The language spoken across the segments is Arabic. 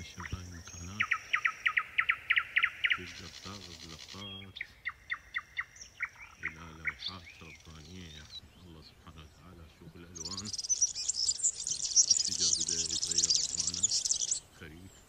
تتمشى بهاي المكانات تقدر تاخذ لقطات إلى لوحات ربانية يعني الله سبحانه وتعالى شوف الألوان الشجر بدأ يتغير ألوانه. خريف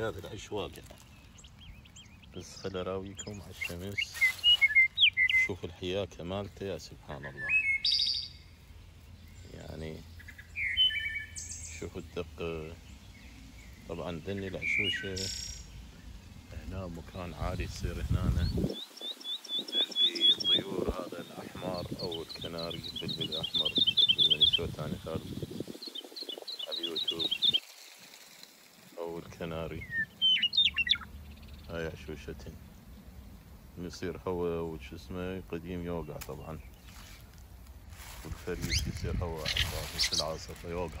هذا العش واقع بس خل أراويكم على الشمس. شوف الحياكة مالته يا سبحان الله. يعني شوف الدق. طبعا ذني العشوشة. هنا مكان عالي يصير هنا. الطيور هذا الأحمر أو الكناري البلبل الأحمر. مينيسوتا خالد على اليوتيوب الكناري هاي عشوشتين. يصير هوا وش اسمه قديم يوقع طبعا. والفريس يصير هوا مثل العاصفة يوقع.